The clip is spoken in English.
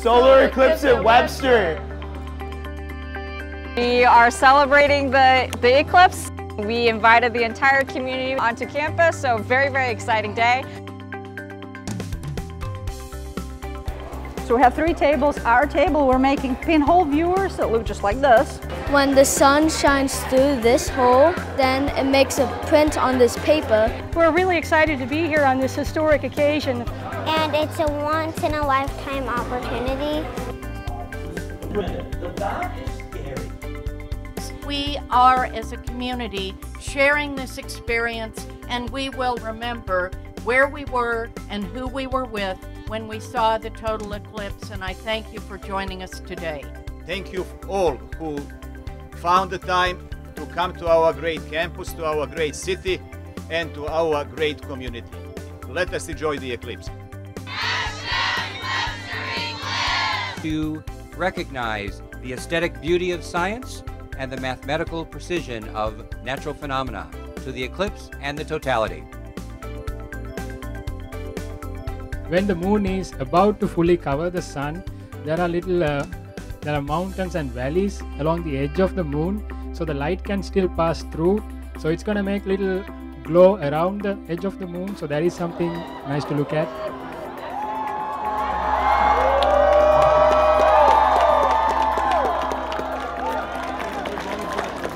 Solar eclipse at Webster. We are celebrating the, the eclipse. We invited the entire community onto campus, so very, very exciting day. So we have three tables. Our table, we're making pinhole viewers that look just like this. When the sun shines through this hole, then it makes a print on this paper. We're really excited to be here on this historic occasion. And it's a once in a lifetime opportunity. We are, as a community, sharing this experience, and we will remember where we were and who we were with when we saw the total eclipse, and I thank you for joining us today. Thank you all who found the time to come to our great campus, to our great city, and to our great community. Let us enjoy the eclipse. To recognize the aesthetic beauty of science and the mathematical precision of natural phenomena to the eclipse and the totality. when the moon is about to fully cover the sun there are little uh, there are mountains and valleys along the edge of the moon so the light can still pass through. So it's going to make little glow around the edge of the moon. So that is something nice to look at